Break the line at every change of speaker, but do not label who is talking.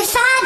If I